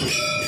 Música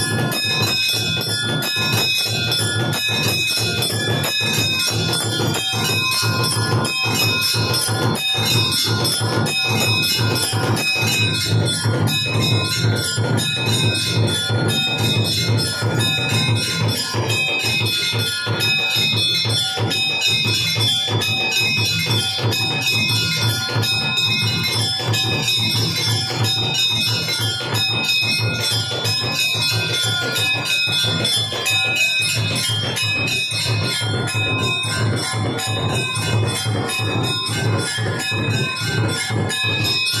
トップ3。